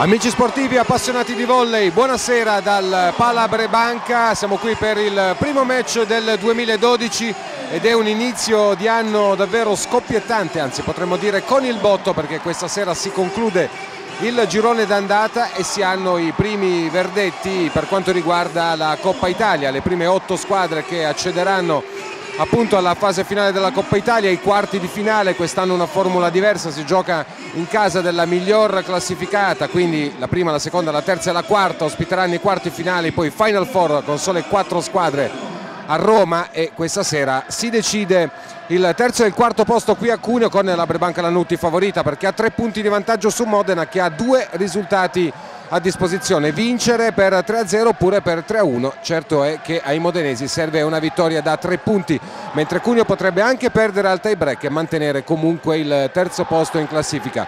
Amici sportivi appassionati di volley, buonasera dal Palabre Banca, siamo qui per il primo match del 2012 ed è un inizio di anno davvero scoppiettante, anzi potremmo dire con il botto perché questa sera si conclude il girone d'andata e si hanno i primi verdetti per quanto riguarda la Coppa Italia, le prime otto squadre che accederanno appunto alla fase finale della Coppa Italia, i quarti di finale, quest'anno una formula diversa, si gioca in casa della miglior classificata, quindi la prima, la seconda, la terza e la quarta ospiteranno i quarti finali, poi Final Four con sole quattro squadre a Roma e questa sera si decide il terzo e il quarto posto qui a Cuneo con la Brebanca Lanutti favorita perché ha tre punti di vantaggio su Modena che ha due risultati a disposizione. Vincere per 3-0 oppure per 3-1 certo è che ai modenesi serve una vittoria da tre punti mentre Cuneo potrebbe anche perdere al tie break e mantenere comunque il terzo posto in classifica.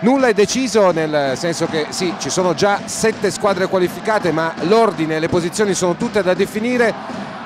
Nulla è deciso nel senso che sì ci sono già sette squadre qualificate ma l'ordine e le posizioni sono tutte da definire.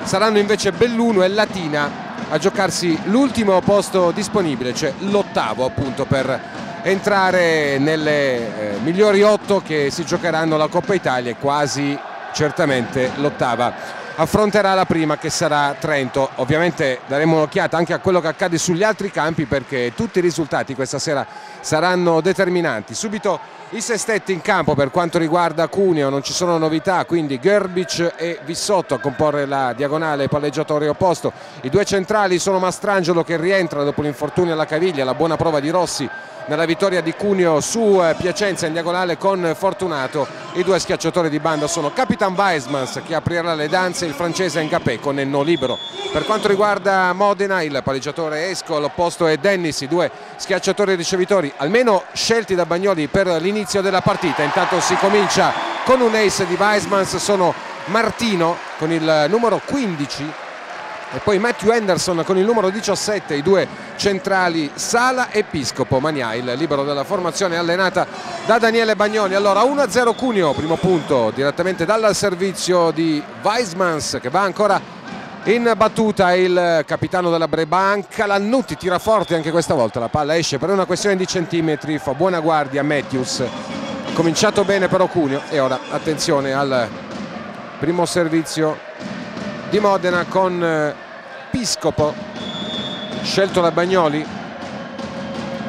Saranno invece Belluno e Latina a giocarsi l'ultimo posto disponibile cioè l'ottavo appunto per entrare nelle eh, migliori otto che si giocheranno la Coppa Italia e quasi certamente l'ottava. Affronterà la prima che sarà Trento. Ovviamente daremo un'occhiata anche a quello che accade sugli altri campi perché tutti i risultati questa sera saranno determinanti. Subito i sestetti in campo per quanto riguarda Cuneo non ci sono novità quindi Gerbic e Vissotto a comporre la diagonale palleggiatore opposto. I due centrali sono Mastrangelo che rientra dopo l'infortunio alla caviglia la buona prova di Rossi nella vittoria di Cuneo su eh, Piacenza in diagonale con Fortunato. I due schiacciatori di banda sono Capitan Weismans che aprirà le danze il francese Ngapé con Enno libero. Per quanto riguarda Modena il palleggiatore Esco all'opposto è Dennis. I due schiacciatori ricevitori almeno scelti da Bagnoli per l'inizio della partita intanto si comincia con un ace di Weismans sono Martino con il numero 15 e poi Matthew Henderson con il numero 17, i due centrali Sala e Piscopo, Mania, il libero della formazione allenata da Daniele Bagnoli. Allora 1-0 Cuneo, primo punto direttamente dal servizio di Weismans che va ancora in battuta il capitano della Brebanca, Lannutti tira forte anche questa volta, la palla esce per una questione di centimetri, fa buona guardia Matthews, cominciato bene però Cuneo e ora attenzione al primo servizio di Modena con eh, Piscopo scelto da Bagnoli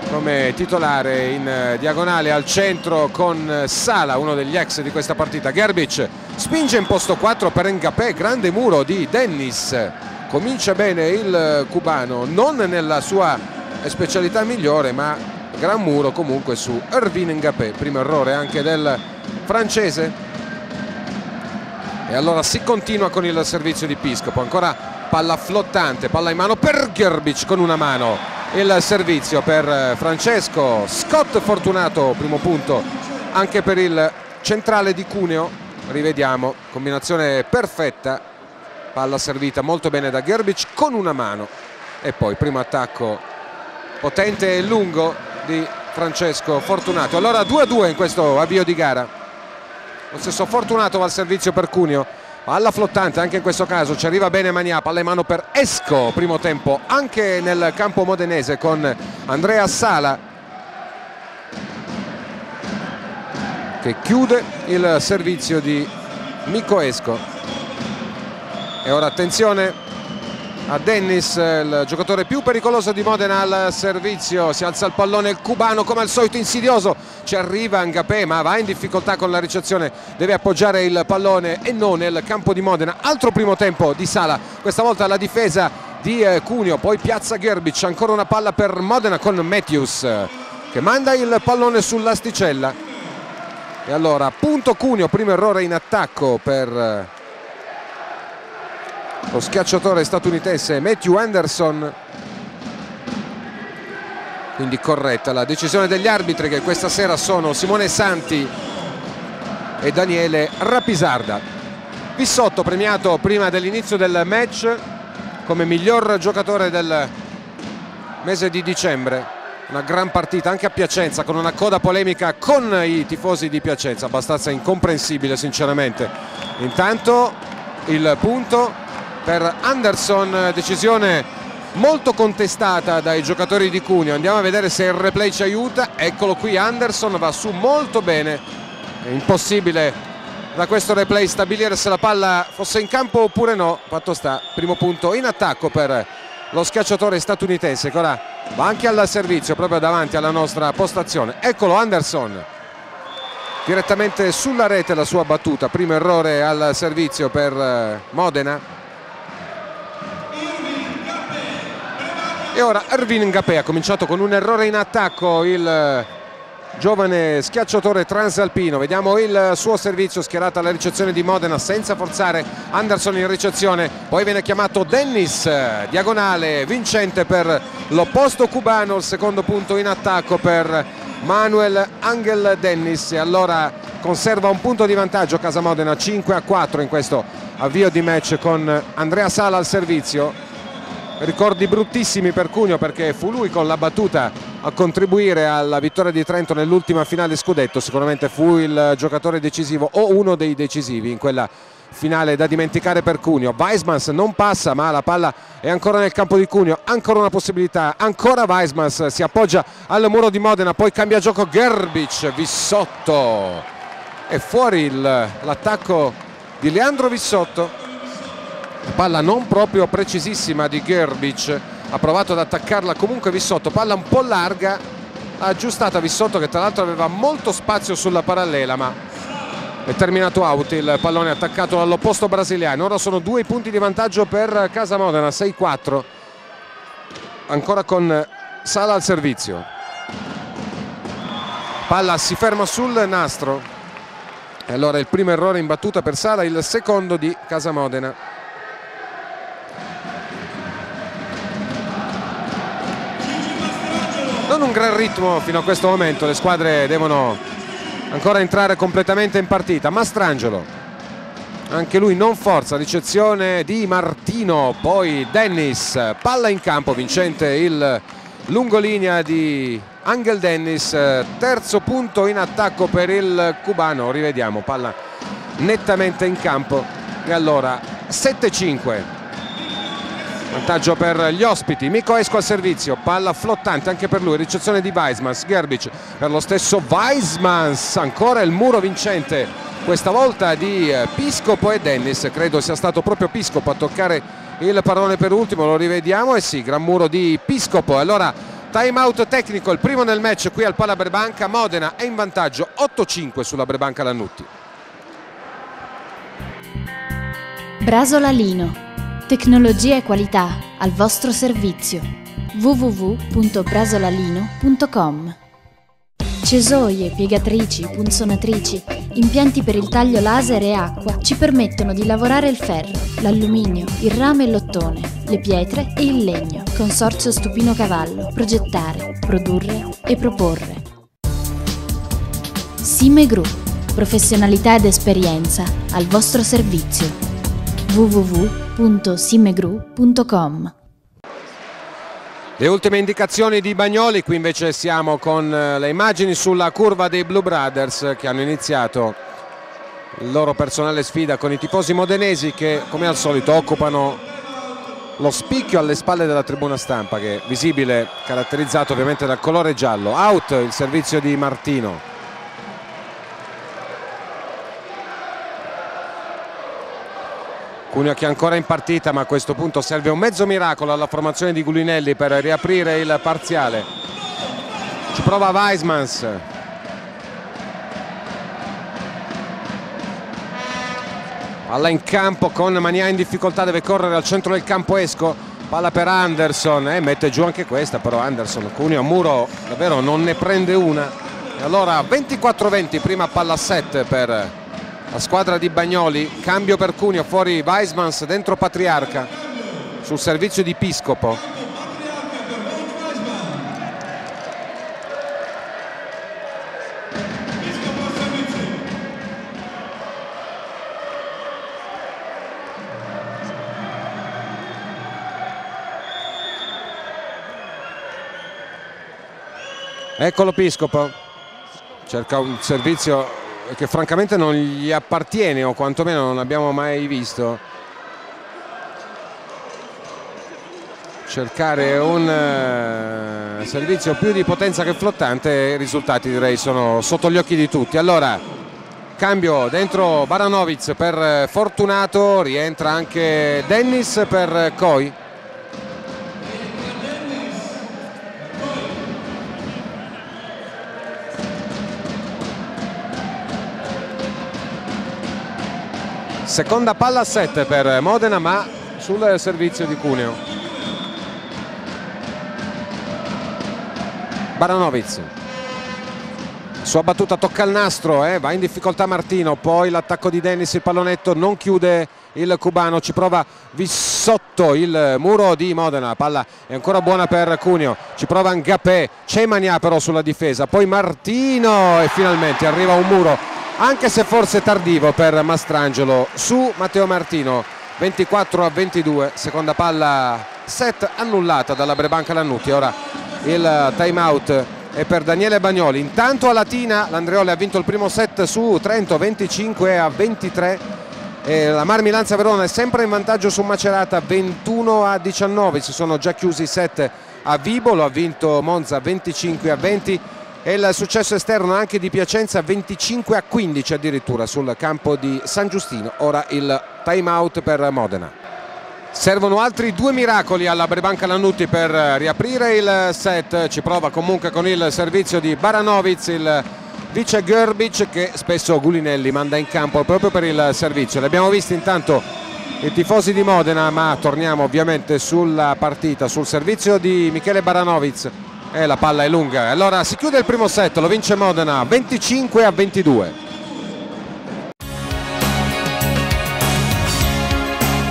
come titolare in eh, diagonale al centro con eh, Sala, uno degli ex di questa partita. Gerbic spinge in posto 4 per Ngapè, grande muro di Dennis. Comincia bene il cubano, non nella sua specialità migliore, ma gran muro comunque su Erwin Ngapè. Primo errore anche del francese. E allora si continua con il servizio di Piscopo. Ancora palla flottante palla in mano per Gerbic con una mano. Il servizio per eh, Francesco. Scott Fortunato primo punto anche per il centrale di Cuneo rivediamo. Combinazione perfetta. Palla servita molto bene da Gerbic con una mano. E poi primo attacco potente e lungo di Francesco Fortunato. Allora 2-2 in questo avvio di gara. Lo stesso Fortunato va al servizio per Cuneo. Palla flottante anche in questo caso. Ci arriva bene Mania palla in mano per Esco. Primo tempo anche nel campo modenese con Andrea Sala che chiude il servizio di Mico Esco e ora attenzione a Dennis il giocatore più pericoloso di Modena al servizio. Si alza il pallone cubano come al solito insidioso. Ci arriva Angapè ma va in difficoltà con la ricezione. Deve appoggiare il pallone e non nel campo di Modena. Altro primo tempo di Sala. Questa volta la difesa di eh, Cuneo poi piazza Gerbic ancora una palla per Modena con Matthews che manda il pallone sull'asticella e allora punto Cuneo primo errore in attacco per eh, lo schiacciatore statunitense Matthew Anderson. Quindi corretta la decisione degli arbitri che questa sera sono Simone Santi e Daniele Rapisarda. Bissotto premiato prima dell'inizio del match come miglior giocatore del mese di dicembre una gran partita anche a Piacenza con una coda polemica con i tifosi di Piacenza abbastanza incomprensibile sinceramente. Intanto il punto per Anderson decisione molto contestata dai giocatori di Cuneo. Andiamo a vedere se il replay ci aiuta. Eccolo qui Anderson va su molto bene. È impossibile da questo replay stabilire se la palla fosse in campo oppure no. Fatto sta primo punto in attacco per lo schiacciatore statunitense che ora va anche al servizio proprio davanti alla nostra postazione. Eccolo Anderson. Direttamente sulla rete la sua battuta. Primo errore al servizio per eh, Modena. E ora Erwin Ngapè ha cominciato con un errore in attacco. Il eh, giovane schiacciatore transalpino vediamo il suo servizio schierato alla ricezione di Modena senza forzare Anderson in ricezione. Poi viene chiamato Dennis diagonale vincente per l'opposto cubano il secondo punto in attacco per Manuel Angel Dennis. E allora conserva un punto di vantaggio Casa Modena 5 a 4 in questo avvio di match con Andrea Sala al servizio ricordi bruttissimi per Cugno perché fu lui con la battuta a contribuire alla vittoria di Trento nell'ultima finale scudetto. Sicuramente fu il giocatore decisivo o uno dei decisivi in quella finale da dimenticare per Cuneo. Weismans non passa ma la palla è ancora nel campo di Cuneo. Ancora una possibilità. Ancora Weismans si appoggia al muro di Modena poi cambia gioco. Gerbic Vissotto. E fuori l'attacco di Leandro Vissotto palla non proprio precisissima di Gerbic. Ha provato ad attaccarla comunque Vissotto. Palla un po' larga aggiustata Vissotto che tra l'altro aveva molto spazio sulla parallela ma è terminato out il pallone attaccato dall'opposto brasiliano. Ora sono due punti di vantaggio per Casa Modena 6-4 ancora con Sala al servizio. Palla si ferma sul nastro. E allora il primo errore in battuta per Sala il secondo di Casa Modena non un gran ritmo fino a questo momento le squadre devono ancora entrare completamente in partita. Mastrangelo anche lui non forza ricezione di Martino poi Dennis palla in campo vincente il lungolinea di Angel Dennis terzo punto in attacco per il cubano rivediamo palla nettamente in campo. E allora 7-5 vantaggio per gli ospiti. Mico Esco al servizio. Palla flottante anche per lui. Ricezione di Weismans. Gerbic per lo stesso Weismans. Ancora il muro vincente. Questa volta di eh, Piscopo e Dennis. Credo sia stato proprio Piscopo a toccare il pallone per ultimo. Lo rivediamo. E sì gran muro di Piscopo. Allora time out tecnico. Il primo nel match qui al Pala Brebanca Modena è in vantaggio. 8-5 sulla Brebanca Lannutti. Brasola Lino Tecnologia e qualità al vostro servizio. www.brasolalino.com Cesoie, piegatrici, punzonatrici, impianti per il taglio laser e acqua ci permettono di lavorare il ferro, l'alluminio, il rame e l'ottone, le pietre e il legno. Consorzio Stupino Cavallo. Progettare, produrre e proporre. Sime Group. Professionalità ed esperienza al vostro servizio www.simegru.com le ultime indicazioni di Bagnoli, qui invece siamo con eh, le immagini sulla curva dei Blue Brothers che hanno iniziato il loro personale sfida con i tifosi modenesi che come al solito occupano lo spicchio alle spalle della tribuna stampa che è visibile, caratterizzato ovviamente dal colore giallo. Out il servizio di Martino. Cuneo che è ancora in partita ma a questo punto serve un mezzo miracolo alla formazione di Gulinelli per riaprire il parziale. Ci prova Weismans. Palla in campo con Mania in difficoltà deve correre al centro del campo Esco. Palla per Anderson e eh, mette giù anche questa però Anderson Cuneo a muro davvero non ne prende una. E allora 24-20 prima palla 7 per la squadra di Bagnoli cambio per Cuneo fuori Weismans dentro Patriarca sul servizio di Piscopo. Eccolo Piscopo, cerca un servizio che francamente non gli appartiene o quantomeno non abbiamo mai visto. Cercare un uh, servizio più di potenza che flottante, i risultati direi sono sotto gli occhi di tutti. Allora, cambio dentro Baranovic per Fortunato, rientra anche Dennis per Coi. Seconda palla a 7 per Modena ma sul servizio di Cuneo Baranovic sua battuta tocca il nastro eh? va in difficoltà Martino poi l'attacco di Dennis il pallonetto non chiude il cubano ci prova Vissotto il muro di Modena la palla è ancora buona per Cuneo ci prova Ngapè c'è Mania però sulla difesa poi Martino e finalmente arriva un muro anche se forse tardivo per Mastrangelo. Su Matteo Martino 24 a 22 seconda palla set annullata dalla Brebanca Lannuti ora il time out è per Daniele Bagnoli. Intanto a Latina l'Andreoli ha vinto il primo set su Trento 25 a 23 e la Mar Milanza Verona è sempre in vantaggio su Macerata 21 a 19 si sono già chiusi i set a Vibolo ha vinto Monza 25 a 20 e il successo esterno anche di Piacenza 25 a 15 addirittura sul campo di San Giustino. Ora il time out per Modena. Servono altri due miracoli alla Brebanca Lannutti per riaprire il set. Ci prova comunque con il servizio di Baranovic il vice Gerbic che spesso Gulinelli manda in campo proprio per il servizio. Li abbiamo visti intanto i tifosi di Modena ma torniamo ovviamente sulla partita sul servizio di Michele Baranovic e la palla è lunga. Allora si chiude il primo set lo vince Modena 25 a 22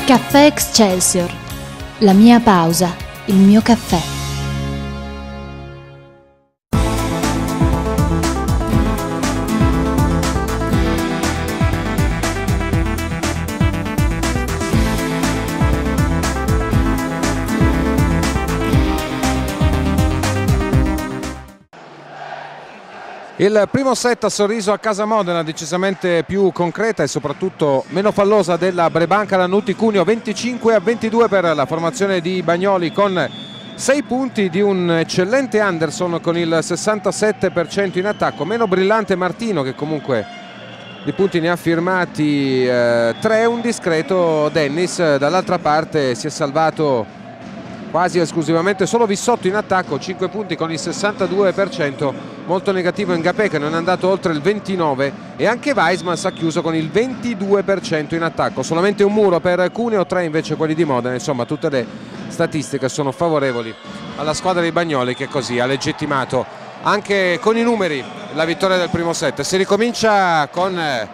Caffè Excelsior. La mia pausa il mio caffè Il primo set a sorriso a casa Modena decisamente più concreta e soprattutto meno fallosa della Brebanca Lannuti Cuneo 25 a 22 per la formazione di Bagnoli con 6 punti di un eccellente Anderson con il 67% in attacco, meno brillante Martino che comunque di punti ne ha firmati eh, 3, un discreto Dennis, dall'altra parte si è salvato quasi esclusivamente solo Vissotto in attacco 5 punti con il 62% molto negativo Ngapè che non è andato oltre il 29 e anche Weismans ha chiuso con il 22% in attacco. Solamente un muro per Cuneo 3 invece quelli di Modena. Insomma tutte le statistiche sono favorevoli alla squadra di Bagnoli che così ha legittimato. Anche con i numeri la vittoria del primo set. Si ricomincia con eh,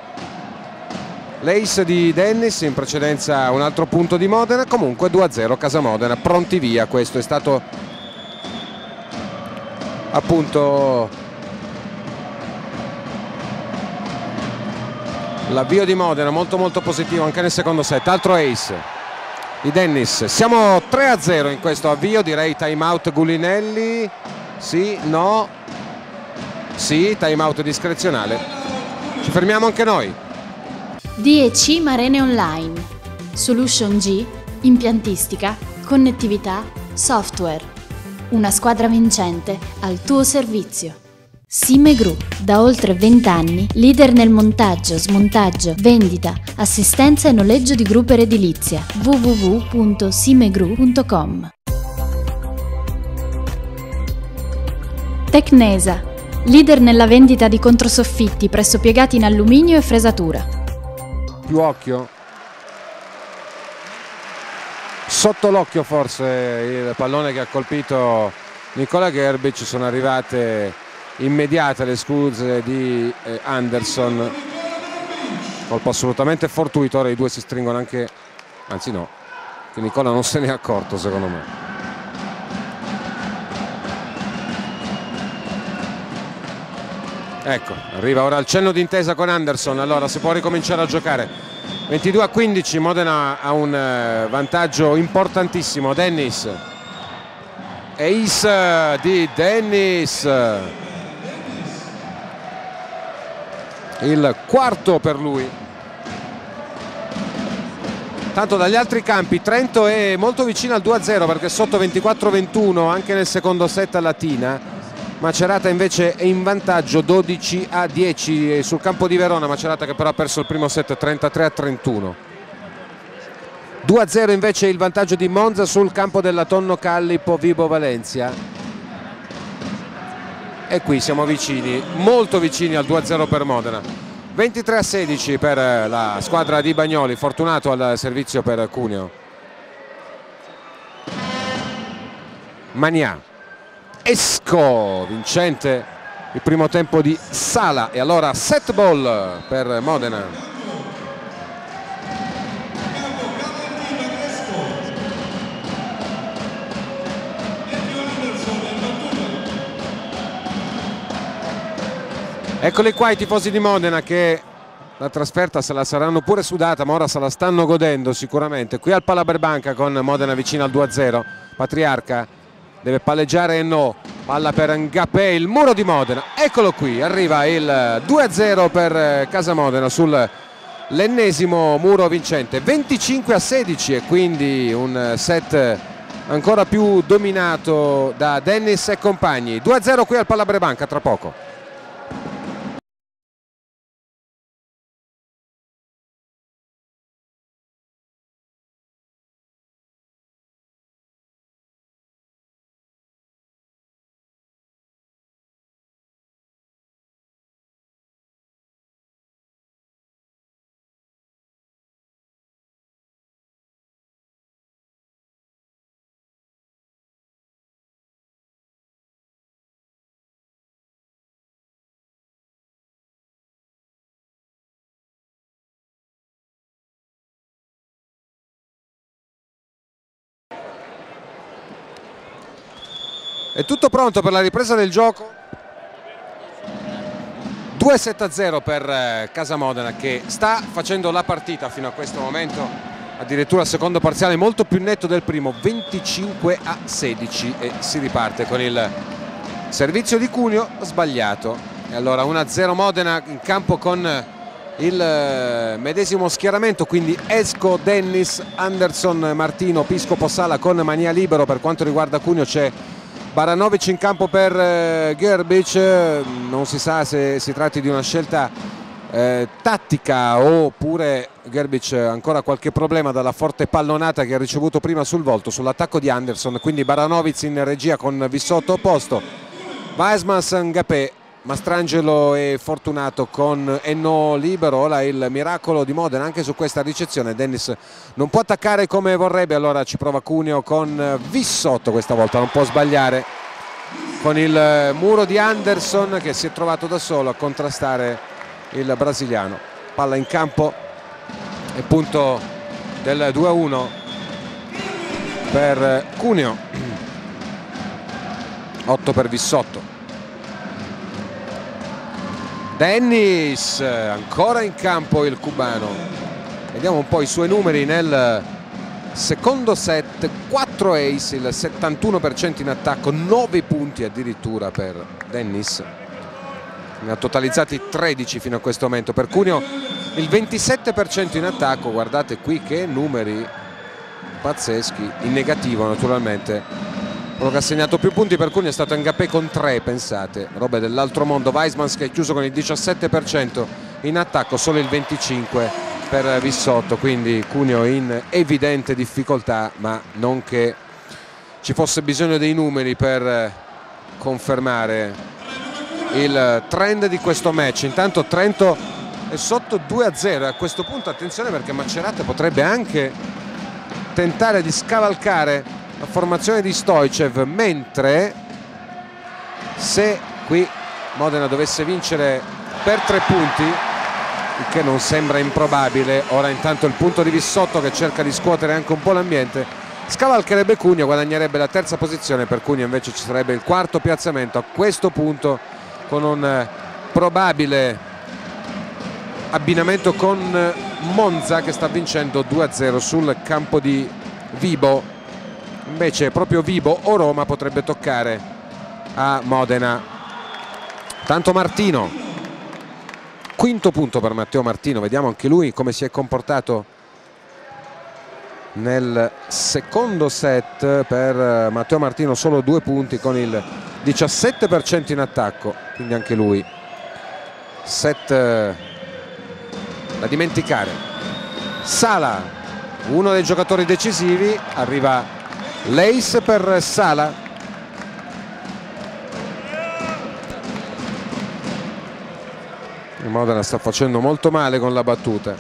l'ace di Dennis in precedenza un altro punto di Modena comunque 2-0 Casa Modena pronti via questo è stato appunto l'avvio di Modena molto molto positivo anche nel secondo set altro ace di Dennis. Siamo 3-0 in questo avvio direi time out Gulinelli sì, no sì, time out discrezionale. Ci fermiamo anche noi DEC Marene Online. Solution G, impiantistica, connettività, software. Una squadra vincente al tuo servizio. Sime Group, da oltre 20 anni, leader nel montaggio, smontaggio, vendita, assistenza e noleggio di grupper edilizia. www.simegroup.com Tecnesa, leader nella vendita di controsoffitti presso piegati in alluminio e fresatura più occhio? Sotto l'occhio forse il pallone che ha colpito Nicola Gerbic sono arrivate immediate le scuse di eh, Anderson. Colpo assolutamente fortuito ora i due si stringono anche anzi no che Nicola non se ne è accorto secondo me. Ecco arriva ora il cenno d'intesa con Anderson. Allora si può ricominciare a giocare. 22 a 15 Modena ha un eh, vantaggio importantissimo. Dennis. Ace di Dennis. Il quarto per lui. Tanto dagli altri campi Trento è molto vicino al 2-0 perché sotto 24-21 anche nel secondo set a Latina Macerata invece è in vantaggio 12 a 10 sul campo di Verona Macerata che però ha perso il primo set 33 a 31 2 a 0 invece il vantaggio di Monza sul campo della Tonno Callipo Vibo Valencia. E qui siamo vicini molto vicini al 2 a 0 per Modena. 23 a 16 per la squadra di Bagnoli fortunato al servizio per Cuneo. Mania Esco vincente il primo tempo di Sala. E allora set ball per Modena. Eccoli qua i tifosi di Modena che la trasferta se la saranno pure sudata ma ora se la stanno godendo sicuramente. Qui al Palaberbanca con Modena vicino al 2-0 Patriarca deve palleggiare e no palla per Ngapè il muro di Modena. Eccolo qui arriva il 2-0 per Casa Modena sull'ennesimo muro vincente. 25 a 16 e quindi un set ancora più dominato da Dennis e compagni. 2-0 qui al Palabrebanca tra poco È tutto pronto per la ripresa del gioco. 2-7-0 per eh, Casa Modena che sta facendo la partita fino a questo momento, addirittura secondo parziale molto più netto del primo, 25 a 16 e si riparte con il servizio di Cuneo sbagliato. E allora 1-0 Modena in campo con il eh, medesimo schieramento, quindi Esco, Dennis, Anderson, Martino, Piscopo Sala con Mania Libero, per quanto riguarda Cuneo c'è Baranovic in campo per eh, Gerbic, non si sa se si tratti di una scelta eh, tattica oppure Gerbic ancora qualche problema dalla forte pallonata che ha ricevuto prima sul volto sull'attacco di Anderson, quindi Baranovic in regia con Vissotto opposto, Weismans Ngapè Mastrangelo e Fortunato con Enno libero, ora il miracolo di Modena anche su questa ricezione, Dennis non può attaccare come vorrebbe, allora ci prova Cuneo con Vissotto questa volta, non può sbagliare con il muro di Anderson che si è trovato da solo a contrastare il brasiliano, palla in campo e punto del 2-1 per Cuneo, 8 per Vissotto. Dennis ancora in campo il cubano. Vediamo un po' i suoi numeri nel secondo set 4 ace il 71% in attacco 9 punti addirittura per Dennis. Ne ha totalizzati 13 fino a questo momento. Per Cuneo il 27% in attacco. Guardate qui che numeri pazzeschi in negativo naturalmente quello che ha segnato più punti per Cuneo è stato Ngapè con 3 pensate. Robe dell'altro mondo. Weismans che è chiuso con il 17% in attacco solo il 25% per Vissotto. Quindi Cuneo in evidente difficoltà ma non che ci fosse bisogno dei numeri per confermare il trend di questo match. Intanto Trento è sotto 2 a 0 e a questo punto attenzione perché Macerata potrebbe anche tentare di scavalcare la formazione di Stoicev mentre se qui Modena dovesse vincere per tre punti il che non sembra improbabile ora intanto il punto di Vissotto che cerca di scuotere anche un po' l'ambiente scavalcherebbe Cugno guadagnerebbe la terza posizione per Cugno invece ci sarebbe il quarto piazzamento a questo punto con un eh, probabile abbinamento con Monza che sta vincendo 2-0 sul campo di Vibo invece proprio Vibo o Roma potrebbe toccare a Modena. Tanto Martino. Quinto punto per Matteo Martino. Vediamo anche lui come si è comportato nel secondo set per Matteo Martino. Solo due punti con il 17% in attacco. Quindi anche lui. Set eh, da dimenticare. Sala. Uno dei giocatori decisivi. Arriva l'ace per Sala. Il Modena sta facendo molto male con la battuta.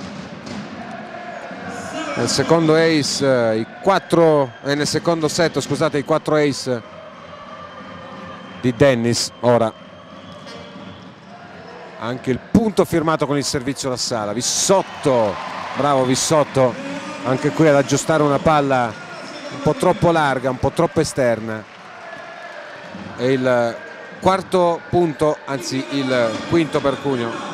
Nel secondo ace eh, i quattro eh, nel secondo set scusate i quattro ace di Dennis ora. Anche il punto firmato con il servizio da sala. Vissotto bravo Vissotto anche qui ad aggiustare una palla un po' troppo larga un po' troppo esterna. E il quarto punto anzi il quinto per Cugno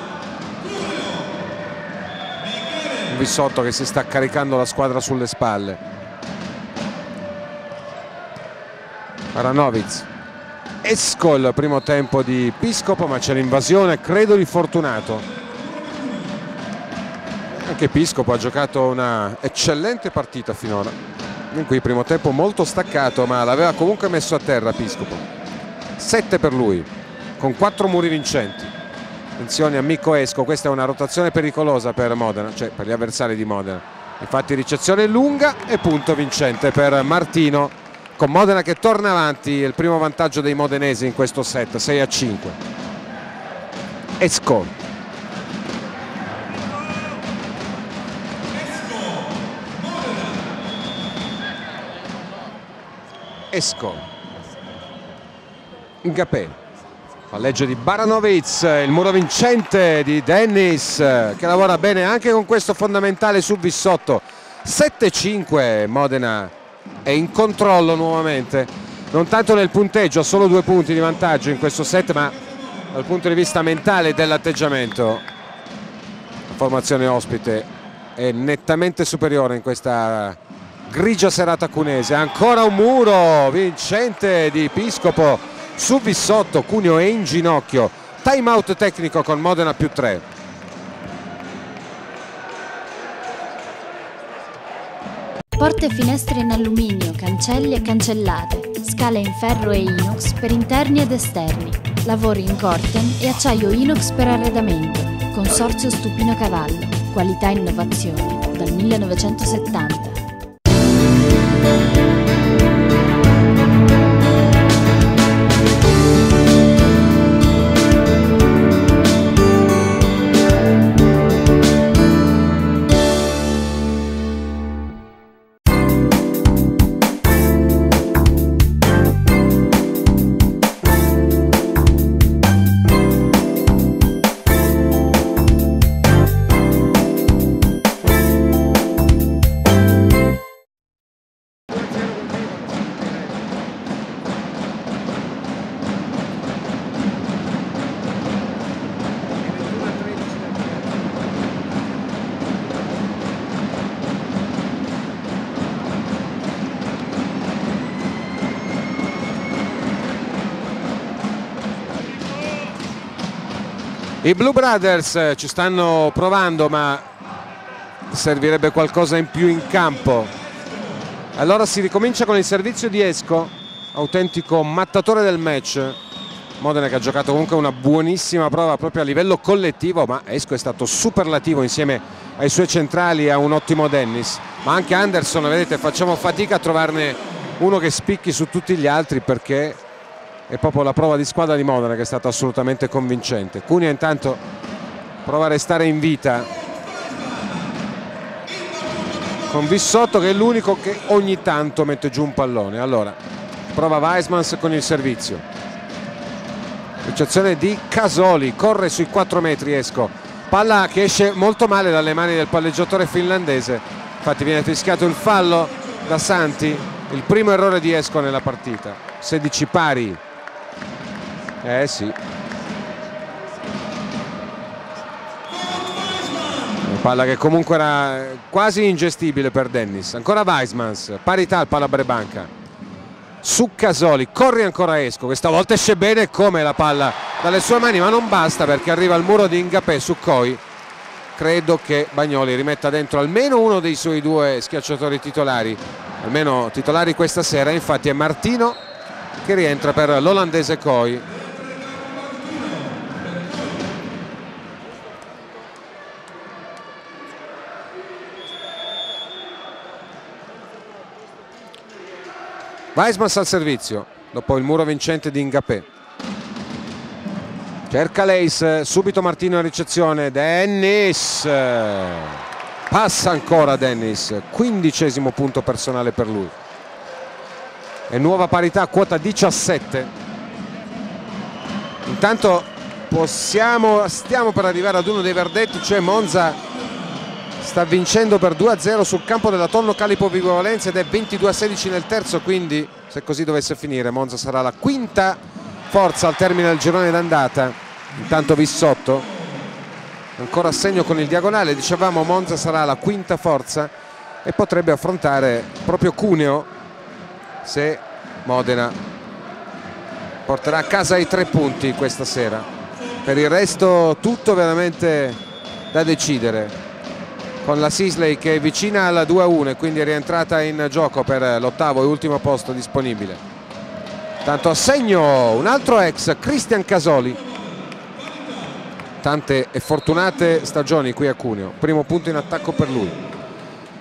un Vissotto che si sta caricando la squadra sulle spalle. Aranovic. Esco il primo tempo di Piscopo ma c'è l'invasione credo di Fortunato. Anche Piscopo ha giocato una eccellente partita finora in cui primo tempo molto staccato ma l'aveva comunque messo a terra Piscopo. 7 per lui con 4 muri vincenti. Attenzione amico Esco questa è una rotazione pericolosa per Modena cioè per gli avversari di Modena. Infatti ricezione lunga e punto vincente per Martino con Modena che torna avanti il primo vantaggio dei modenesi in questo set 6 a 5 Esco Esco. Ngapè palleggio di Baranovic il muro vincente di Dennis che lavora bene anche con questo fondamentale su Vissotto. 7-5 Modena è in controllo nuovamente. Non tanto nel punteggio ha solo due punti di vantaggio in questo set ma dal punto di vista mentale dell'atteggiamento la formazione ospite è nettamente superiore in questa grigia serata cunese. Ancora un muro vincente di Piscopo su Vissotto Cuneo è in ginocchio. Time out tecnico con Modena più 3 Porte e finestre in alluminio, cancelli e cancellate, scale in ferro e inox per interni ed esterni, lavori in corten e acciaio inox per arredamento, Consorzio Stupino Cavallo, qualità e innovazione, dal 1970. I Blue Brothers eh, ci stanno provando ma servirebbe qualcosa in più in campo. Allora si ricomincia con il servizio di Esco, autentico mattatore del match. Modena che ha giocato comunque una buonissima prova proprio a livello collettivo, ma Esco è stato superlativo insieme ai suoi centrali e a un ottimo Dennis. Ma anche Anderson, vedete, facciamo fatica a trovarne uno che spicchi su tutti gli altri perché è proprio la prova di squadra di Modena che è stata assolutamente convincente. Cunha intanto prova a restare in vita. Con Vissotto che è l'unico che ogni tanto mette giù un pallone. Allora prova Weismans con il servizio. Ricezione di Casoli corre sui 4 metri Esco. Palla che esce molto male dalle mani del palleggiatore finlandese. Infatti viene fischiato il fallo da Santi. Il primo errore di Esco nella partita. 16 pari eh sì. Palla che comunque era quasi ingestibile per Dennis. Ancora Weismans parità al palla Brebanca. Su Casoli corre ancora Esco questa volta esce bene come la palla dalle sue mani ma non basta perché arriva al muro di Ingapè su Coi credo che Bagnoli rimetta dentro almeno uno dei suoi due schiacciatori titolari. Almeno titolari questa sera infatti è Martino che rientra per l'olandese Coi Weismans al servizio dopo il muro vincente di Ingapè cerca Leis subito Martino in ricezione Dennis. Passa ancora Dennis quindicesimo punto personale per lui. E nuova parità quota 17 intanto possiamo stiamo per arrivare ad uno dei verdetti cioè Monza sta vincendo per 2-0 sul campo della Tonno Calipo Vigo Valenza ed è 22-16 nel terzo quindi se così dovesse finire Monza sarà la quinta forza al termine del girone d'andata. Intanto Vissotto ancora a segno con il diagonale dicevamo Monza sarà la quinta forza e potrebbe affrontare proprio Cuneo se Modena porterà a casa i tre punti questa sera. Per il resto tutto veramente da decidere con la Sisley che è vicina alla 2-1 e quindi è rientrata in gioco per l'ottavo e ultimo posto disponibile. Tanto a segno un altro ex Cristian Casoli. Tante e fortunate stagioni qui a Cuneo. Primo punto in attacco per lui.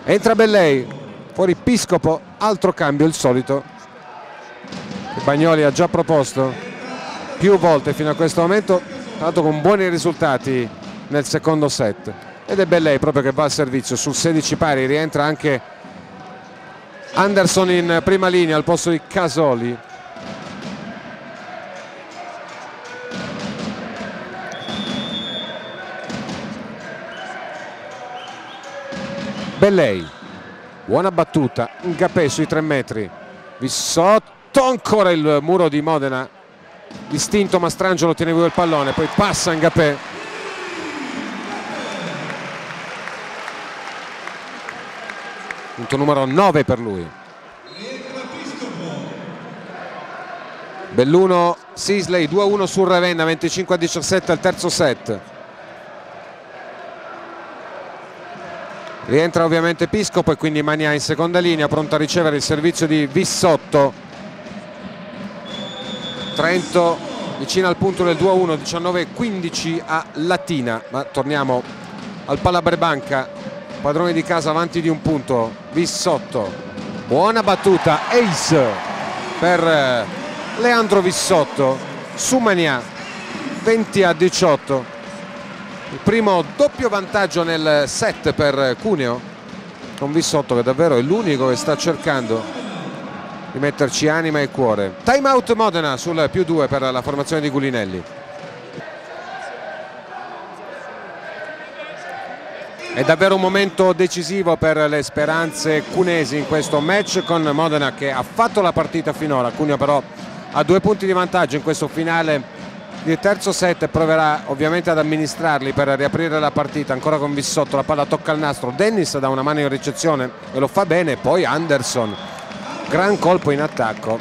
Entra Bellei fuori Piscopo altro cambio il solito che Bagnoli ha già proposto più volte fino a questo momento l'altro con buoni risultati nel secondo set ed è Bellei proprio che va al servizio. Sul 16 pari rientra anche Anderson in prima linea al posto di Casoli. Bellei buona battuta. Ngapè sui 3 metri. Vissotto ancora il muro di Modena. Distinto Mastrangelo tiene vivo il pallone poi passa Ngapè punto numero 9 per lui. Belluno Sisley 2-1 sul Ravenna 25-17 al terzo set. Rientra ovviamente Piscopo e quindi Mania in seconda linea pronto a ricevere il servizio di Vissotto. Trento vicino al punto del 2-1 19-15 a Latina. Ma torniamo al Palabrebanca padrone di casa avanti di un punto Vissotto. Buona battuta ace per eh, Leandro Vissotto. Su Mania 20 a 18 il primo doppio vantaggio nel set per Cuneo. Con Vissotto che davvero è l'unico che sta cercando di metterci anima e cuore. Time out Modena sul più 2 per la formazione di Gulinelli È davvero un momento decisivo per le speranze cunesi in questo match con Modena che ha fatto la partita finora, Cuneo però ha due punti di vantaggio in questo finale. Di terzo set proverà ovviamente ad amministrarli per riaprire la partita ancora con Vissotto, la palla tocca al nastro, Dennis dà una mano in ricezione e lo fa bene, poi Anderson, gran colpo in attacco.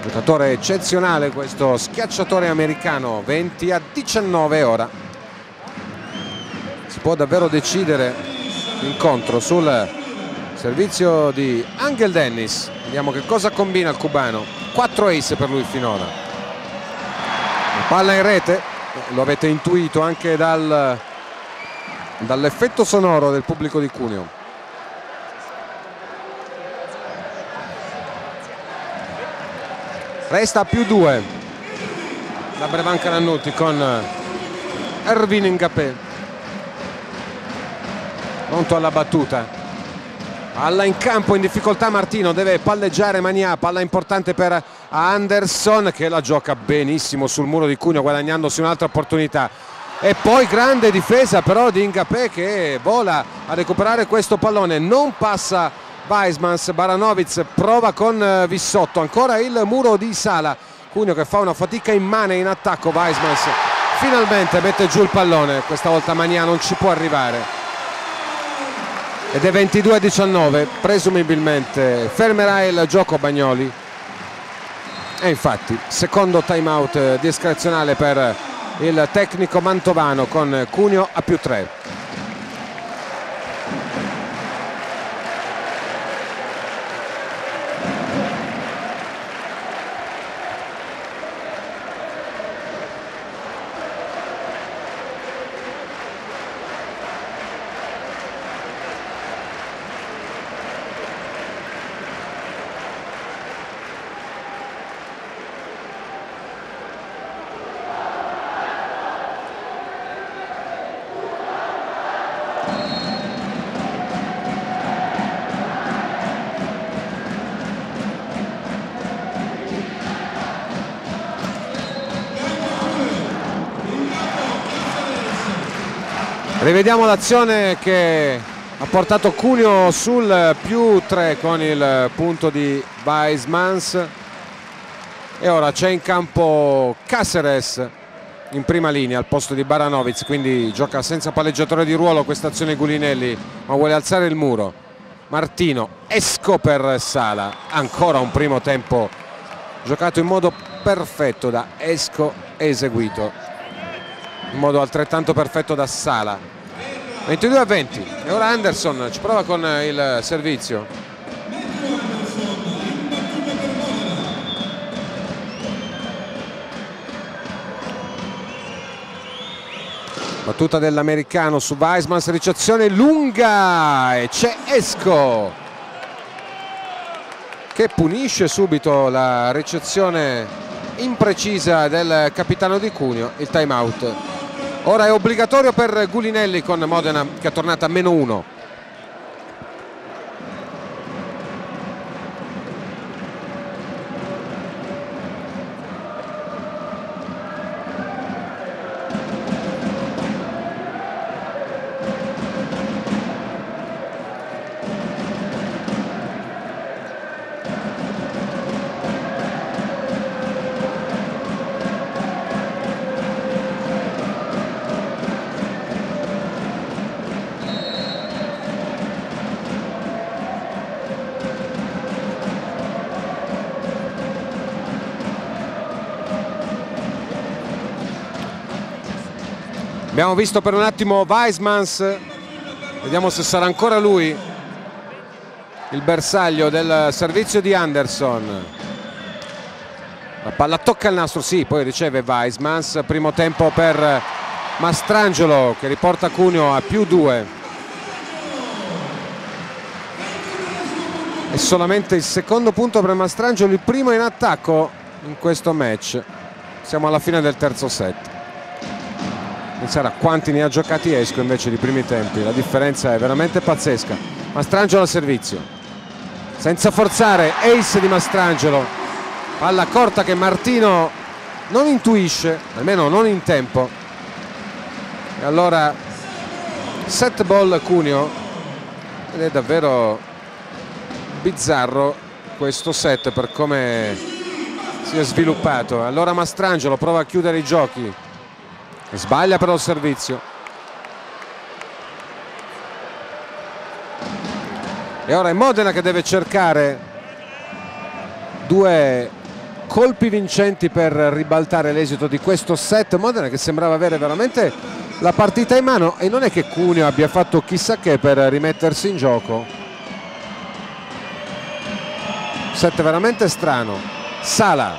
Giocatore eccezionale questo schiacciatore americano 20 a 19 ora può davvero decidere l'incontro sul servizio di Angel Dennis. Vediamo che cosa combina il cubano. 4 ace per lui finora. La palla in rete lo avete intuito anche dal, dall'effetto sonoro del pubblico di Cuneo. Resta più 2 la Brevanca Rannuti con Erwin Ingapè pronto alla battuta. Palla in campo in difficoltà Martino, deve palleggiare Mania, palla importante per Anderson che la gioca benissimo sul muro di Cuneo guadagnandosi un'altra opportunità. E poi grande difesa però di Ingapè che vola a recuperare questo pallone, non passa Weismans, Baranovic prova con Vissotto, ancora il muro di Sala, Cuneo che fa una fatica immane in attacco, Weismans finalmente mette giù il pallone, questa volta Mania non ci può arrivare ed è 22 a 19 presumibilmente. Fermerà il gioco Bagnoli? E infatti secondo time out discrezionale per il tecnico mantovano con Cuneo a più 3 Rivediamo l'azione che ha portato Cuneo sul più 3 con il punto di Weismans. E ora c'è in campo Caceres in prima linea al posto di Baranovic quindi gioca senza palleggiatore di ruolo questa azione Gulinelli ma vuole alzare il muro. Martino esco per Sala ancora un primo tempo giocato in modo perfetto da Esco eseguito in modo altrettanto perfetto da Sala 22 a 20 e ora Anderson ci prova con il servizio. Battuta dell'americano su Weismans ricezione lunga e c'è Esco che punisce subito la ricezione imprecisa del capitano di Cuneo il time out ora è obbligatorio per Gulinelli con Modena che è tornata a meno 1 abbiamo visto per un attimo Weismans. Vediamo se sarà ancora lui il bersaglio del servizio di Anderson. La palla tocca il nastro sì poi riceve Weismans. Primo tempo per Mastrangelo che riporta Cuneo a più due. È solamente il secondo punto per Mastrangelo il primo in attacco in questo match. Siamo alla fine del terzo set a quanti ne ha giocati Esco invece di primi tempi. La differenza è veramente pazzesca. Mastrangelo al servizio. Senza forzare ace di Mastrangelo. Palla corta che Martino non intuisce almeno non in tempo. E allora set ball Cuneo. Ed è davvero bizzarro questo set per come si è sviluppato. Allora Mastrangelo prova a chiudere i giochi sbaglia però il servizio. E ora è Modena che deve cercare due colpi vincenti per ribaltare l'esito di questo set. Modena che sembrava avere veramente la partita in mano e non è che Cuneo abbia fatto chissà che per rimettersi in gioco. Set veramente strano. Sala.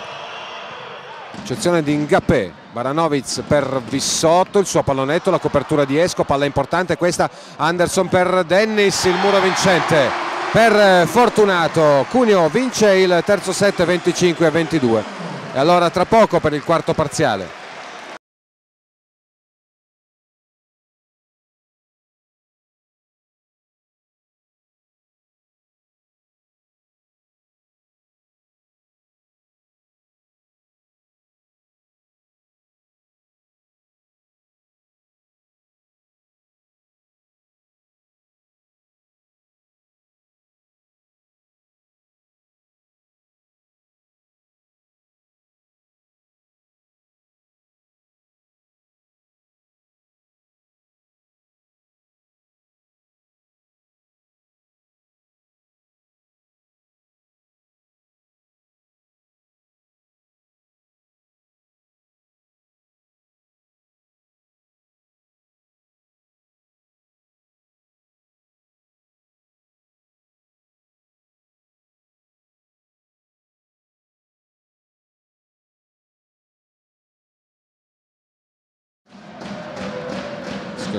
Eccezione di Ngapè Baranovic per Vissotto il suo pallonetto, la copertura di Esco palla importante questa Anderson per Dennis il muro vincente per Fortunato. Cuneo vince il terzo set 25 a 22 e allora tra poco per il quarto parziale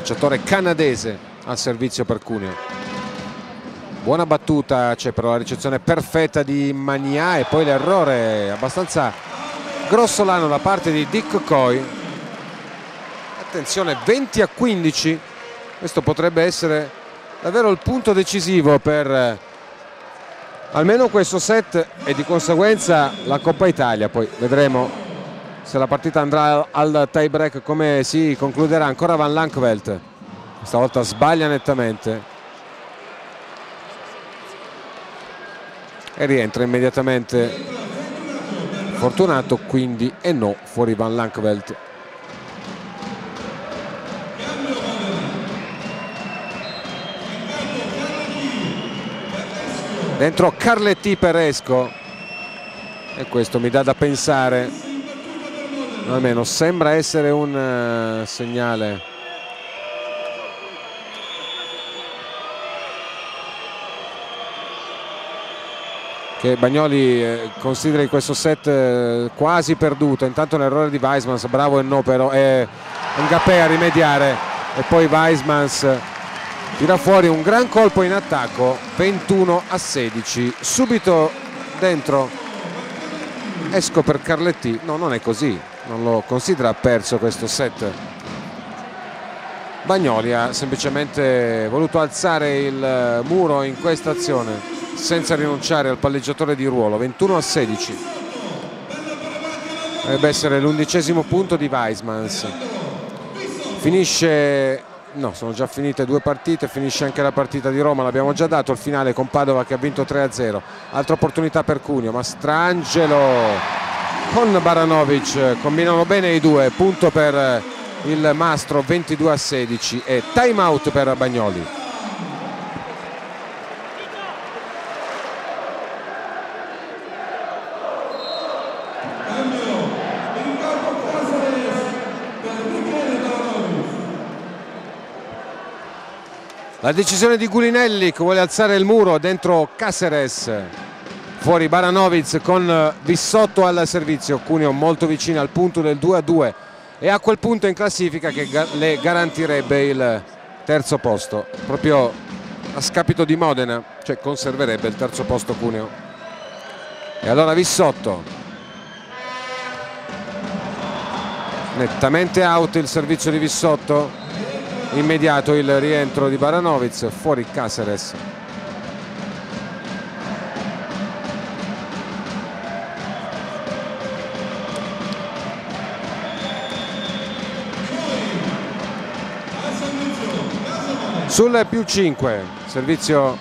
schiacciatore canadese al servizio per Cuneo. Buona battuta c'è però la ricezione perfetta di Magna e poi l'errore abbastanza grossolano da parte di Dick Coy. Attenzione 20 a 15 questo potrebbe essere davvero il punto decisivo per almeno questo set e di conseguenza la Coppa Italia. Poi vedremo se la partita andrà al tie break come si concluderà? Ancora Van Lankveld stavolta sbaglia nettamente. E rientra immediatamente. Fortunato quindi e no fuori Van Lankveld dentro Carletti Peresco. E questo mi dà da pensare almeno sembra essere un uh, segnale. Che Bagnoli eh, consideri questo set eh, quasi perduto. Intanto l'errore di Weismans bravo e no però è Ngapè a rimediare. E poi Weismans tira fuori un gran colpo in attacco 21 a 16 subito dentro esco per Carletti. No non è così non lo considera perso questo set. Bagnoli ha semplicemente voluto alzare il muro in questa azione senza rinunciare al palleggiatore di ruolo. 21 a 16 dovrebbe essere l'undicesimo punto di Weismans. Finisce no sono già finite due partite finisce anche la partita di Roma l'abbiamo già dato il finale con Padova che ha vinto 3-0 altra opportunità per Cuneo Mastrangelo con Baranovic. Combinano bene i due. Punto per il Mastro 22 16 e time out per Bagnoli. La decisione di Gulinelli che vuole alzare il muro dentro Caceres, fuori Baranovic con Vissotto al servizio, Cuneo molto vicino al punto del 2-2 e a quel punto in classifica che le garantirebbe il terzo posto, proprio a scapito di Modena, cioè conserverebbe il terzo posto Cuneo. E allora Vissotto, nettamente out il servizio di Vissotto, immediato il rientro di Baranovic fuori Caceres sul più 5 servizio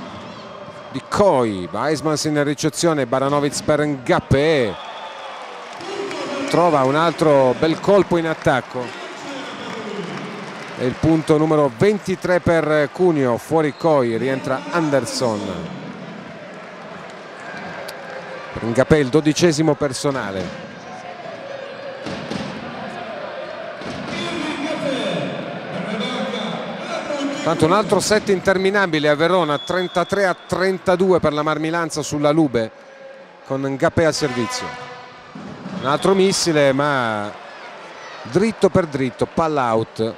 di Coi Weismans in ricezione Baranovic per Ngappe. Trova un altro bel colpo in attacco. È il punto numero 23 per Cuneo fuori Coi rientra Anderson. Per Ngapè il dodicesimo personale tanto un altro set interminabile a Verona 33 a 32 per la Marmilanza sulla Lube con Ngapè al servizio. Un altro missile ma dritto per dritto palla out.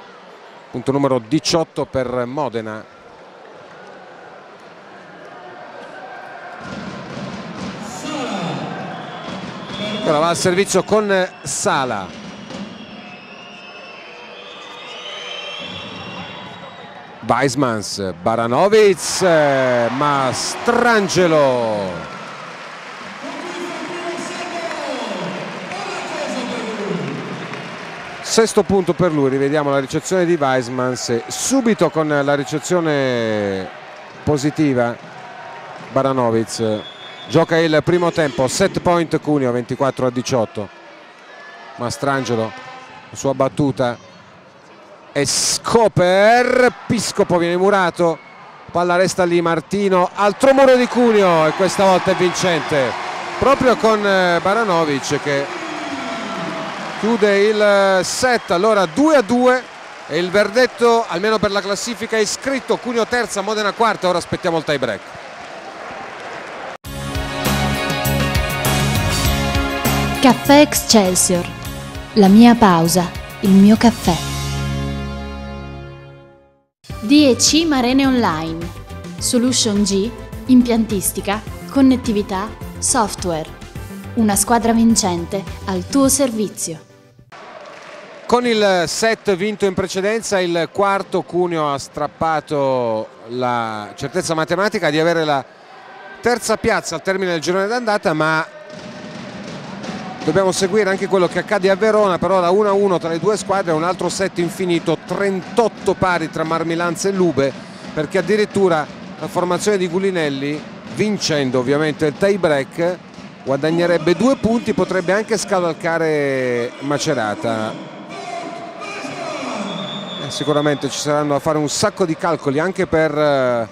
Punto numero 18 per Modena. Ora va al servizio con Sala Weismans, Baranovic ma Strangelo. Sesto punto per lui rivediamo la ricezione di Weismans subito con la ricezione positiva Baranovic. Gioca il primo tempo set point Cuneo 24 a 18 Mastrangelo sua battuta e Scoper Piscopo viene murato palla resta lì Martino altro muro di Cuneo e questa volta è vincente. Proprio con Baranovic che chiude il set. Allora 2 a 2 e il verdetto almeno per la classifica è iscritto. Cuneo terza Modena quarta. Ora aspettiamo il tie break Caffè Excelsior. La mia pausa il mio caffè DEC Marene Online. Solution G, impiantistica, connettività, software. Una squadra vincente al tuo servizio. Con il set vinto in precedenza, il quarto Cuneo ha strappato la certezza matematica di avere la terza piazza al termine del girone d'andata, ma dobbiamo seguire anche quello che accade a Verona per ora 1-1 tra le due squadre un altro set infinito 38 pari tra Marmilanza e Lube perché addirittura la formazione di Gulinelli vincendo ovviamente il tie break guadagnerebbe due punti potrebbe anche scavalcare Macerata. Eh, sicuramente ci saranno da fare un sacco di calcoli anche per eh,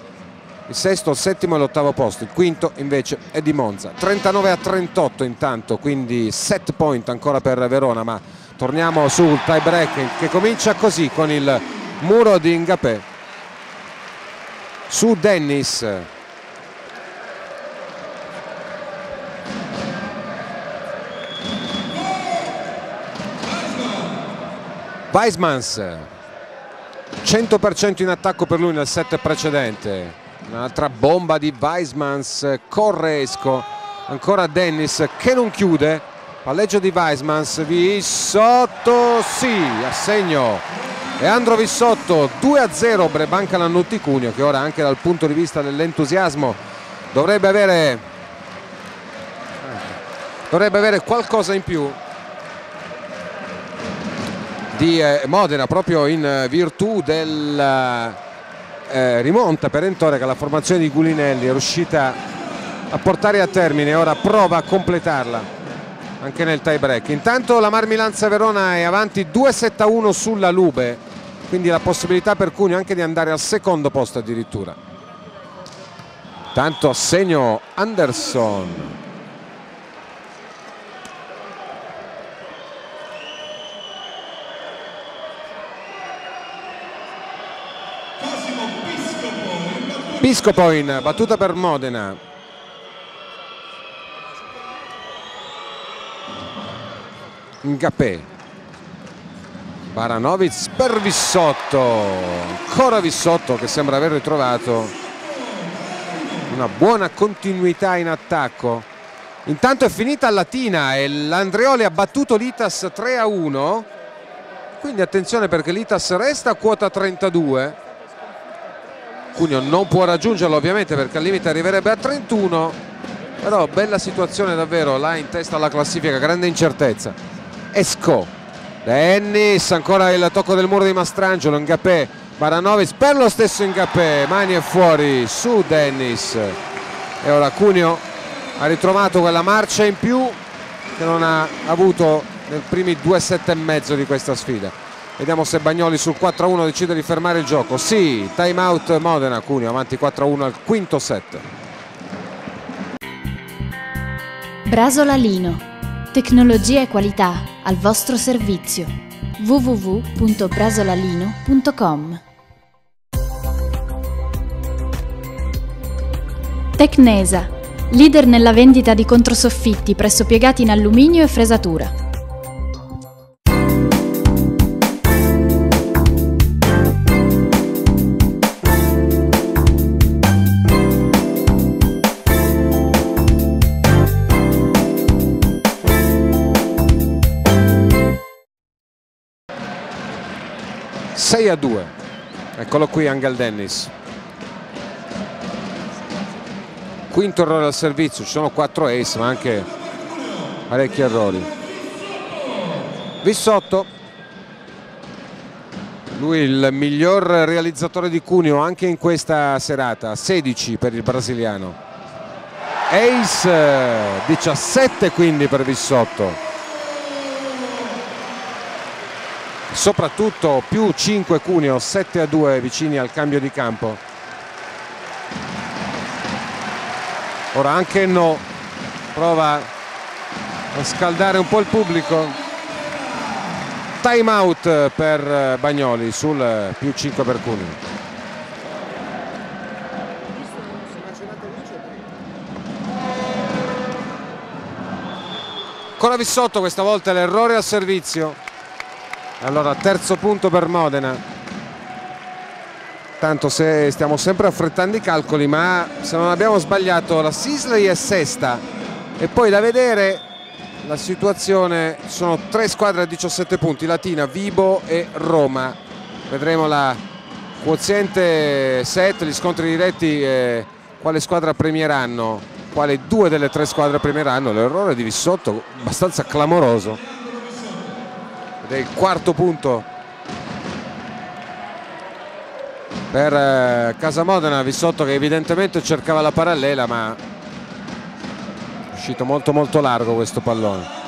il sesto, il settimo e l'ottavo posto, il quinto invece è di Monza. 39 a 38 intanto, quindi set point ancora per Verona, ma torniamo sul tie break che comincia così con il muro di Ingapè su Dennis. Weismans 100% in attacco per lui nel set precedente un'altra bomba di Weismans Corresco ancora Dennis che non chiude. Palleggio di Weismans Vissotto sì a segno Leandro Vissotto 2 a 0 Brebanca Lannutti Cuneo che ora anche dal punto di vista dell'entusiasmo dovrebbe avere dovrebbe avere qualcosa in più di eh, Modena proprio in virtù del eh, rimonta perentoria che la formazione di Gulinelli è riuscita a portare a termine. Ora prova a completarla anche nel tie break intanto la Marmilanza Verona è avanti 2-7-1 sulla Lube quindi la possibilità per Cuneo anche di andare al secondo posto addirittura. Tanto segno Anderson Piscopo in battuta per Modena. Ngapè Baranovic per Vissotto. Ancora Vissotto che sembra aver ritrovato una buona continuità in attacco. Intanto è finita Latina e l'Andreoli ha battuto l'Itas 3 a 1 quindi attenzione perché l'Itas resta a quota 32 Cuneo non può raggiungerlo ovviamente perché al limite arriverebbe a 31 però bella situazione davvero là in testa alla classifica grande incertezza. Esco. Dennis ancora il tocco del muro di Mastrangelo Ngapè Baranovic per lo stesso Ngapè mani e fuori su Dennis. E ora Cuneo ha ritrovato quella marcia in più che non ha avuto nei primi due set e mezzo di questa sfida Vediamo se Bagnoli sul 4-1 decide di fermare il gioco. Sì, time out Modena, Cuneo avanti 4-1 al quinto set. Brasolalino. Tecnologia e qualità al vostro servizio. www.brasolalino.com Tecnesa. Leader nella vendita di controsoffitti presso piegati in alluminio e fresatura 6 a 2 eccolo qui Angel Dennis. Quinto errore al servizio ci sono 4 ace ma anche parecchi errori. Vissotto. Lui il miglior realizzatore di Cuneo anche in questa serata 16 per il brasiliano. Ace 17 quindi per Vissotto soprattutto più 5 Cuneo 7 a 2 vicini al cambio di campo. Ora anche no prova a scaldare un po' il pubblico. Time out per Bagnoli sul più 5 per Cuneo ancora Vissotto questa volta l'errore al servizio allora terzo punto per Modena. Tanto se stiamo sempre affrettando i calcoli ma se non abbiamo sbagliato la Sisley è sesta. E poi da vedere la situazione sono tre squadre a 17 punti Latina, Vibo e Roma. Vedremo la quoziente set, gli scontri diretti eh, quale squadra premieranno. Quale due delle tre squadre premieranno? L'errore di Vissotto abbastanza clamoroso il quarto punto per eh, Casa Modena. Vissotto che evidentemente cercava la parallela ma è uscito molto molto largo questo pallone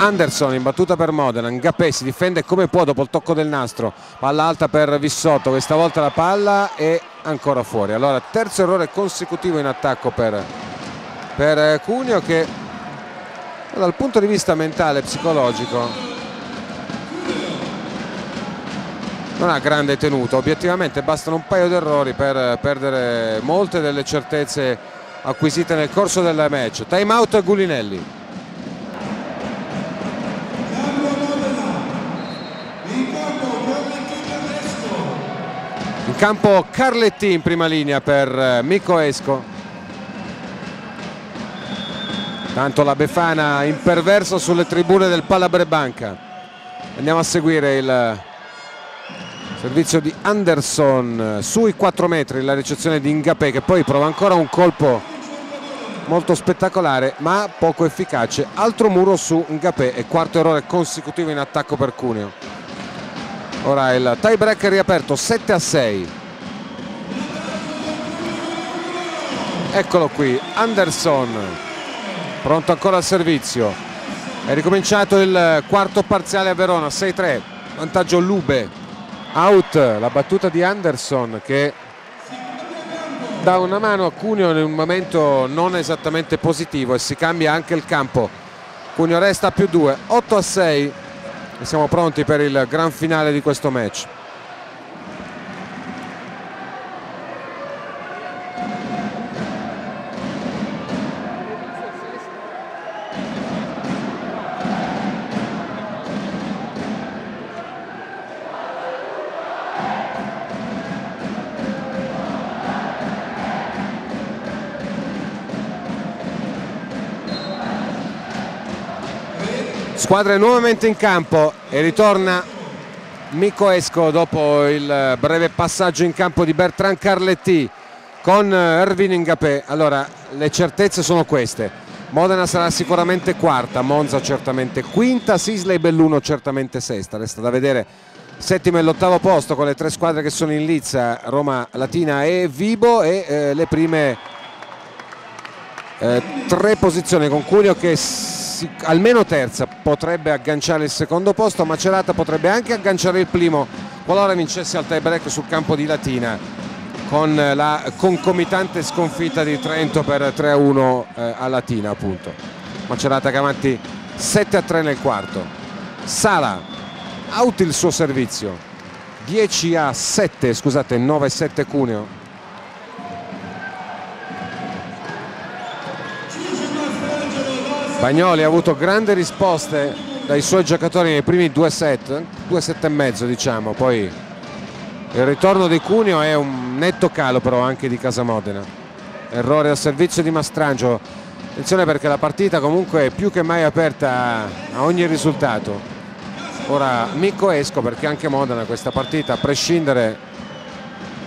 Anderson in battuta per Modena, Ngappé si difende come può dopo il tocco del nastro, palla alta per Vissotto, questa volta la palla è ancora fuori. Allora terzo errore consecutivo in attacco per, per Cuneo che dal punto di vista mentale e psicologico non ha grande tenuto, obiettivamente bastano un paio di errori per perdere molte delle certezze acquisite nel corso del match. Time out Gulinelli. Campo Carletti in prima linea per eh, Mico Esco tanto la Befana imperversa sulle tribune del Palabre Banca andiamo a seguire il servizio di Anderson sui 4 metri la ricezione di Ngapé che poi prova ancora un colpo molto spettacolare ma poco efficace. Altro muro su Ngapé e quarto errore consecutivo in attacco per Cuneo ora il tie break riaperto 7 a 6 eccolo qui Anderson pronto ancora al servizio. È ricominciato il quarto parziale a Verona 6-3 vantaggio Lube. Out la battuta di Anderson che dà una mano a Cuneo in un momento non esattamente positivo e si cambia anche il campo. Cuneo resta a più 2 8 a 6 e siamo pronti per il gran finale di questo match squadre nuovamente in campo e ritorna Mico Esco dopo il breve passaggio in campo di Bertrand Carletti con Erwin Ingapé allora le certezze sono queste. Modena sarà sicuramente quarta Monza certamente quinta Sisley Belluno certamente sesta. Resta da vedere. Settimo e l'ottavo posto con le tre squadre che sono in lizza Roma Latina e Vibo e eh, le prime eh, tre posizioni con Cuneo che almeno terza potrebbe agganciare il secondo posto Macerata potrebbe anche agganciare il primo qualora vincesse al tie break sul campo di Latina con la concomitante sconfitta di Trento per 3-1 eh, a Latina appunto. Macerata avanti 7-3 nel quarto. Sala out il suo servizio. 10 a 7 scusate 9-7 Cuneo Bagnoli ha avuto grandi risposte dai suoi giocatori nei primi due set, due set e mezzo diciamo, poi il ritorno di Cuneo è un netto calo però anche di Casa Modena. Errore al servizio di Mastrangio, attenzione perché la partita comunque è più che mai aperta a ogni risultato. Ora Mico esco perché anche Modena questa partita a prescindere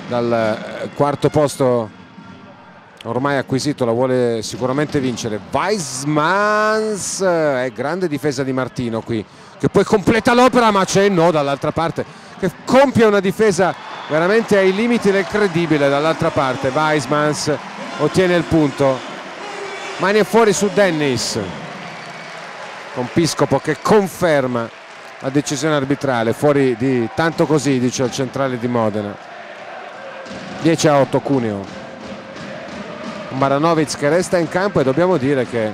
dal eh, quarto posto ormai acquisito la vuole sicuramente vincere. Weismans è grande difesa di Martino qui che poi completa l'opera ma c'è no dall'altra parte che compie una difesa veramente ai limiti del credibile dall'altra parte. Weismans ottiene il punto. Mani fuori su Dennis. Con Piscopo che conferma la decisione arbitrale. Fuori di tanto così dice il centrale di Modena. 10 a 8 Cuneo Maranovic che resta in campo e dobbiamo dire che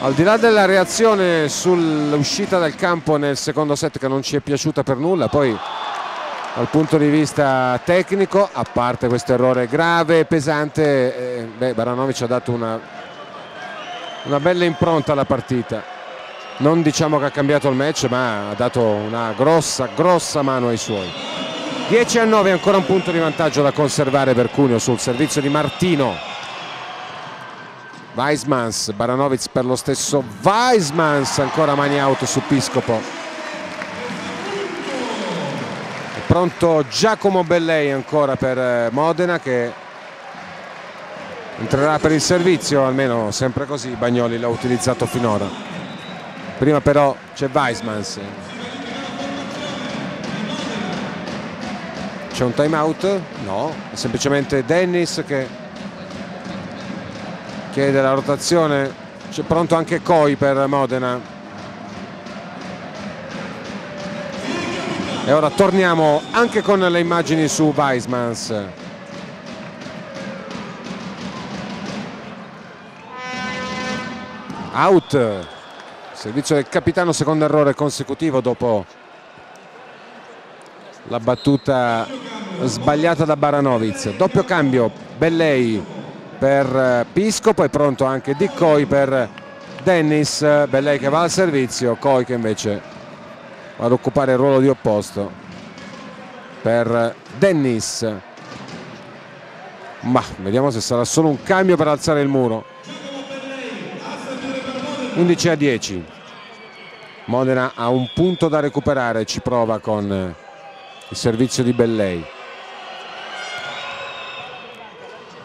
al di là della reazione sull'uscita dal campo nel secondo set che non ci è piaciuta per nulla poi dal punto di vista tecnico a parte questo errore grave e pesante eh, Baranovic ha dato una, una bella impronta alla partita. Non diciamo che ha cambiato il match ma ha dato una grossa grossa mano ai suoi. 10 a 9 ancora un punto di vantaggio da conservare per Cuneo sul servizio di Martino Weismans, Baranovic per lo stesso Weismans ancora mani out su Piscopo. È pronto Giacomo Bellei ancora per eh, Modena che entrerà per il servizio almeno sempre così Bagnoli l'ha utilizzato finora. Prima però c'è Weismans. C'è un time out? no, è semplicemente Dennis che chiede la rotazione. C'è pronto anche Coi per Modena. E ora torniamo anche con le immagini su Weismans. Out. Servizio del capitano secondo errore consecutivo dopo la battuta sbagliata da Baranovic. Doppio cambio Bellei per eh, Pisco poi pronto anche Di Coi per Dennis Bellei che va al servizio Coi che invece va ad occupare il ruolo di opposto per Dennis. Ma vediamo se sarà solo un cambio per alzare il muro. 11 a 10 Modena ha un punto da recuperare ci prova con eh, il servizio di Bellei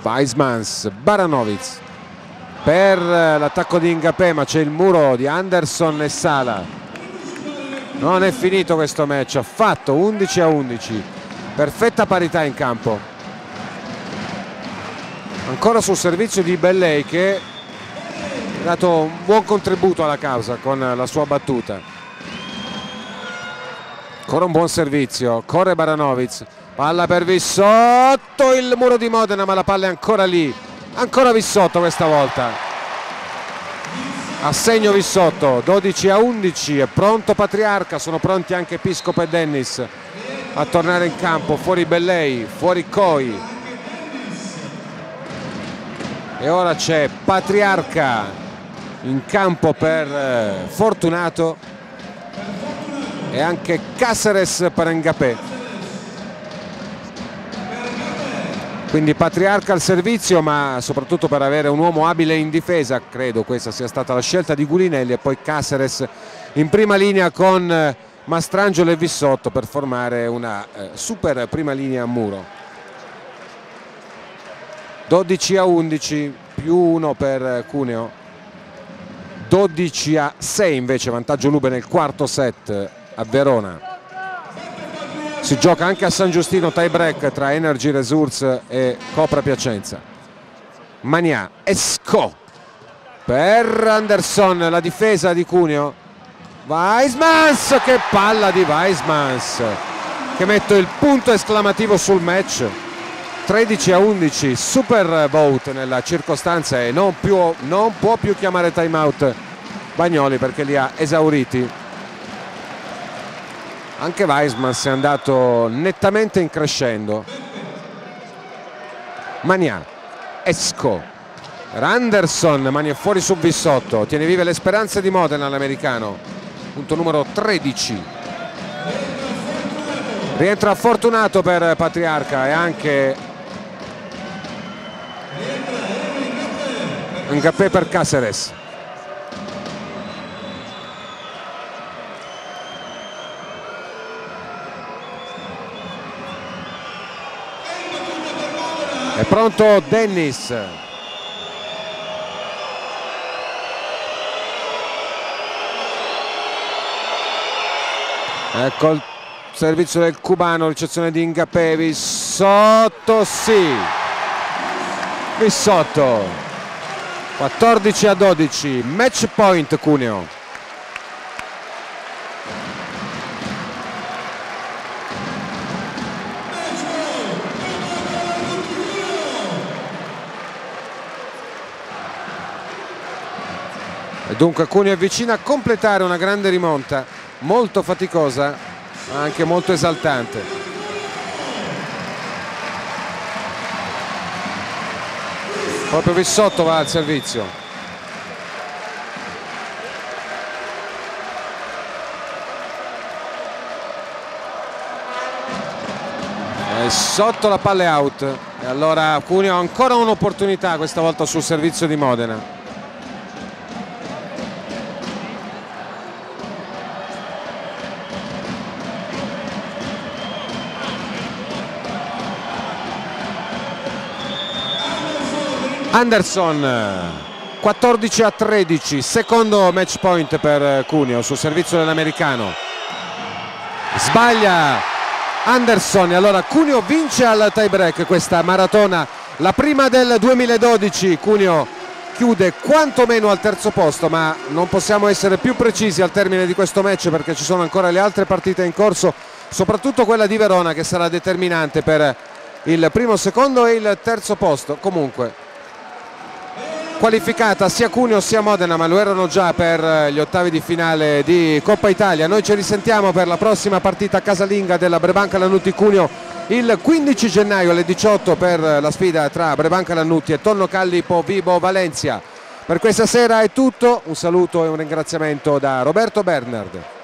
Weismans, Baranovic per l'attacco di Ingapè ma c'è il muro di Anderson e Sala. Non è finito questo match ha fatto 11 a 11 perfetta parità in campo. Ancora sul servizio di Bellei che ha dato un buon contributo alla causa con la sua battuta. Ancora un buon servizio corre Baranovic palla per Vissotto il muro di Modena ma la palla è ancora lì. Ancora Vissotto questa volta. Assegno Vissotto 12 a 11 è pronto Patriarca sono pronti anche Piscopo e Dennis a tornare in campo. Fuori Bellei fuori Coi. E ora c'è Patriarca in campo per eh, Fortunato e anche Caceres per Engapè quindi Patriarca al servizio ma soprattutto per avere un uomo abile in difesa credo questa sia stata la scelta di Gulinelli e poi Caceres in prima linea con eh, Mastrangelo e Vissotto per formare una eh, super prima linea a muro. 12 a 11 più 1 per Cuneo. 12 a 6 invece vantaggio Lube nel quarto set a Verona si gioca anche a San Giustino tie break tra Energy Resource e Copra Piacenza. Mania Esco per Anderson la difesa di Cuneo. Weismans che palla di Weismans che mette il punto esclamativo sul match. 13 a 11 super vote nella circostanza e non, più, non può più chiamare time out Bagnoli perché li ha esauriti anche Weisman si è andato nettamente in crescendo Mania. Esco. Randerson Mania fuori su Vissotto tiene vive le speranze di Modena l'americano. Punto numero 13 rientra fortunato per Patriarca e anche Ngappé per Caceres pronto Dennis. Ecco il servizio del cubano ricezione di Ingapevi sotto sì. Bissotto 14 a 12 match point Cuneo dunque Cuneo avvicina a completare una grande rimonta molto faticosa ma anche molto esaltante. Proprio Vissotto va al servizio. Sotto la palla out. E allora Cuneo ha ancora un'opportunità questa volta sul servizio di Modena. Anderson 14 a 13 secondo match point per Cuneo sul servizio dell'americano. Sbaglia Anderson e allora Cuneo vince al tie break questa maratona la prima del 2012 Cuneo chiude quantomeno al terzo posto ma non possiamo essere più precisi al termine di questo match perché ci sono ancora le altre partite in corso soprattutto quella di Verona che sarà determinante per il primo, secondo e il terzo posto. Comunque qualificata sia Cuneo sia Modena ma lo erano già per gli ottavi di finale di Coppa Italia. Noi ci risentiamo per la prossima partita casalinga della Brebanca Lannutti Cuneo il 15 gennaio alle 18 per la sfida tra Brebanca Lannutti e Tonno Callipo Vibo Valencia. Per questa sera è tutto un saluto e un ringraziamento da Roberto Bernard